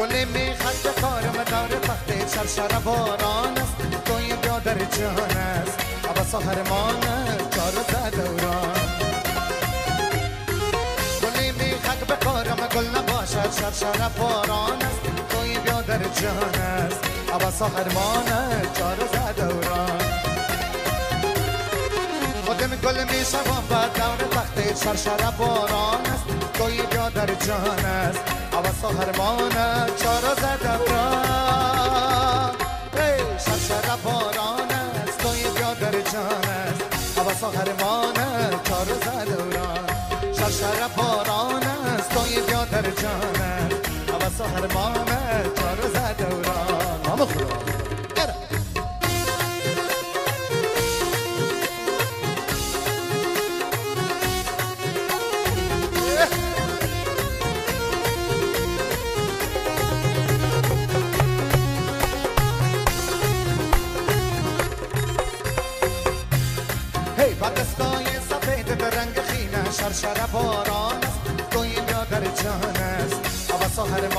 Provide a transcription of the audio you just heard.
گل میخد به کارم دار تخت شرشر باران است توی بیا در جهان است ابا سهرمان چار زد دوران گل میخد به کارم گل نباشد شرشر باران است توی بیا در جهان است ابا سهرمان چار زد دوران خودم گل می شوم با دور تخت شرشر باران است توی بیا در جهان است هوا هرمان چار زدم را شرشر باران است توی بیا در جهان است. هوا هرمان چار زدم را شرشر باران است توی بیا در جهان است. هوا هرمان چار زدم را نام خدا. هی پاکستان سفید به رنگ خینه شرشر باران است تو این برادر جان است